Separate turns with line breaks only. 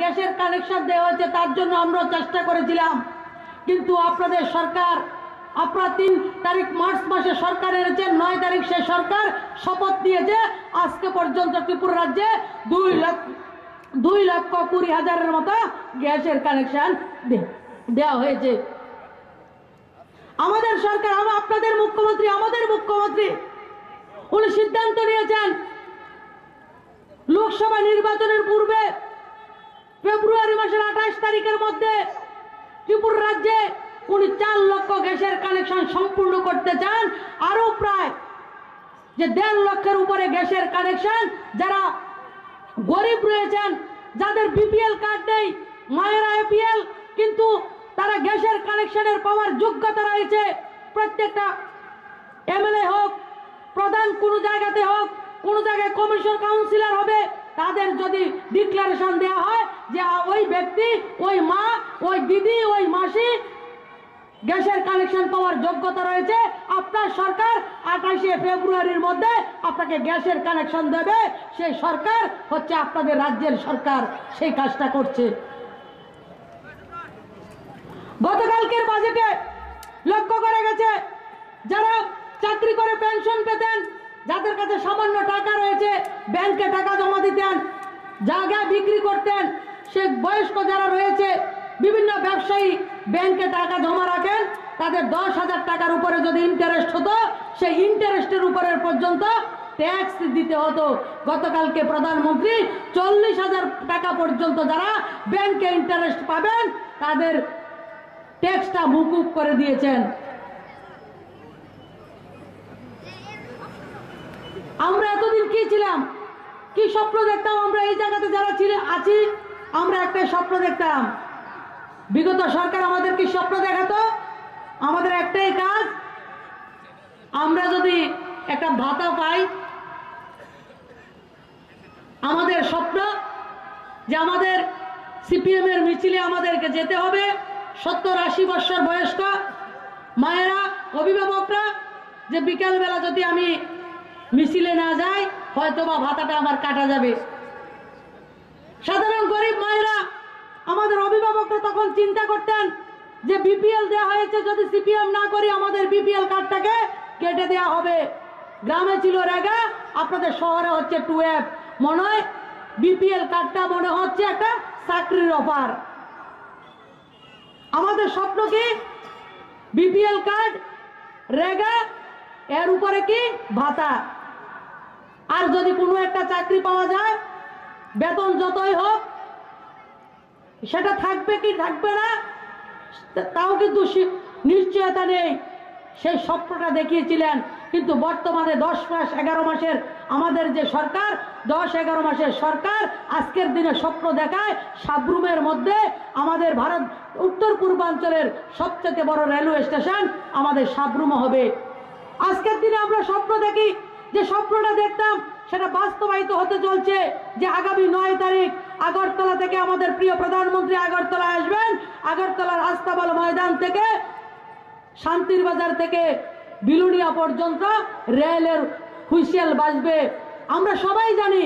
গ্যাসের কানেকশন দেওয়া হয়েছে, তার জন্য আমরা চেষ্টা করেছিলাম। কিন্তু আপনাদের সরকার, আপনারা তিন তারিখ মার্চ মাসে সরকার এনেছেন নয় তারিখ সে সরকার শপথ দিয়েছে আজকে পর্যন্ত ত্রিপুরা রাজ্যে দুই লক্ষ দুই লক্ষ কুড়ি হাজারের মতো গ্যাসের কানেকশন দেওয়া হয়েছে। আমাদের সরকার আপনাদের মুখ্যমন্ত্রী, আমাদের মুখ্যমন্ত্রী, উনি সিদ্ধান্ত নিয়েছেন, লোকসভা নির্বাচনের পূর্বে ফেব্রুয়ারি মাসের আঠাশ তারিখের মধ্যে ত্রিপুরা রাজ্যে উনি চার লক্ষ গ্যাসের কানেকশন সম্পূর্ণ করতে চান। আরও প্রায় যে দেড় লক্ষের উপরে গ্যাসের কানেকশন যারা গরিব রয়েছেন, যাদের বিপিএল কার্ড নেই, মায়েরা এপিএল কিন্তু তারা গ্যাসের কানেকশনের পাওয়ার যোগ্যতা রয়েছে। প্রত্যেকটা এমএলএ হোক, প্রধান কোনো জায়গাতে হোক, কোনো জায়গায় কমিশন কাউন্সিলর হবে তাদের যদি ডিক্লারেশন দেওয়া হয় যে ওই ব্যক্তি, ওই মা, ওই দিদি, ওই মাসি গ্যাসের কানেকশন পাওয়ার যোগ্যতা রয়েছে, আপনার সরকার আঠাশে ফেব্রুয়ারির মধ্যে আপনাকে গ্যাসের কানেকশন দেবে। সেই সরকার হচ্ছে আপনাদের রাজ্যের সরকার। সেই কাজটা করছে। গতকালকের বাজেটে লক্ষ্য করে গেছে, যারা চাকরি করে পেনশন পেতেন যাদের কাছে সামান্য টাকা রয়েছে, ব্যাংকে টাকা জমা দিতেন জায়গা বিক্রি করতেন, সে বয়স্ক যারা রয়েছে, বিভিন্ন ব্যবসায়ী ব্যাংকে টাকা জমা রাখেন, তাদের দশ হাজার টাকার উপরে যদি ইন্টারেস্ট হতো, সেই ইন্টারেস্টের উপরের পর্যন্ত ট্যাক্স দিতে হতো। গতকালকে প্রধানমন্ত্রী চল্লিশ হাজার টাকা পর্যন্ত যারা ব্যাংকে ইন্টারেস্ট পাবেন, তাদের ট্যাক্সটা মুকুব করে দিয়েছেন। আমরা এতদিন কি ছিলাম? কি স্বপ্ন দেখতাম আমরা? এই জায়গাতে যারা ছিল, আছি, আমরা একটা স্বপ্ন দেখতাম। বিগত সরকার আমাদের কি স্বপ্ন দেখাতো? আমাদের একটাই কাজ, আমরা যদি একটা ভাতা পাই, আমাদের স্বপ্ন যে আমাদের সিপিএম এর মিছিলে আমাদেরকে যেতে হবে। সত্তর আশি বৎসর বয়স্ক মায়েরা, অভিভাবকরা, যে বিকালবেলা যদি আমি মিছিলে না যাই হয়তো বা ভাতাটা আমার কাটা যাবে। সাধারণ গরিব মায়েরা, আমাদের অভিভাবকরা তখন চিন্তা করতেন যে বিপিএল দেওয়া হয়েছে, যদি সিপিএম না করি আমাদের বিপিএল কার্ডটাকে কেটে দেওয়া হবে। গ্রামে ছিল রেগা, আপনাদের শহরে হচ্ছে টু এফ মনে হয় বিপিএল কার্ডটা মনে হচ্ছে একটা চাকরির অফার। আমাদের স্বপ্ন কি? বিপিএল কার্ড, রেগা, এর উপরে কি? ভাতা। যদি কোনো একটা চাকরি পাওয়া যায়, বেতন যতই হোক, সেটা থাকবে কি থাকবে না, তাও কিন্তু নিশ্চয়তা নেই। সেই স্বপ্নটা দেখিয়েছিলেন, কিন্তু বর্তমানে দশ মাস, এগারো মাসের আমাদের যে সরকার, দশ, এগারো মাসের সরকার, আজকের দিনে স্বপ্ন দেখায় সাবরুমের মধ্যে আমাদের ভারত, উত্তর পূর্বাঞ্চলের সবচেয়ে বড় রেলওয়ে স্টেশন আমাদের সাবরুম হবে। আজকের দিনে আমরা স্বপ্ন দেখি, যে স্বপ্নটা দেখতাম সেটা বাস্তবায়িত হতে চলছে যে আগামী নয় তারিখ আগরতলা থেকে আমাদের প্রিয় প্রধানমন্ত্রী আগরতলা আসবেন। আগরতলার আস্তাবল ময়দান থেকে, শান্তির বাজার থেকে বিলুনিয়া পর্যন্ত রেলের হুইসেল বাজবে। আমরা সবাই জানি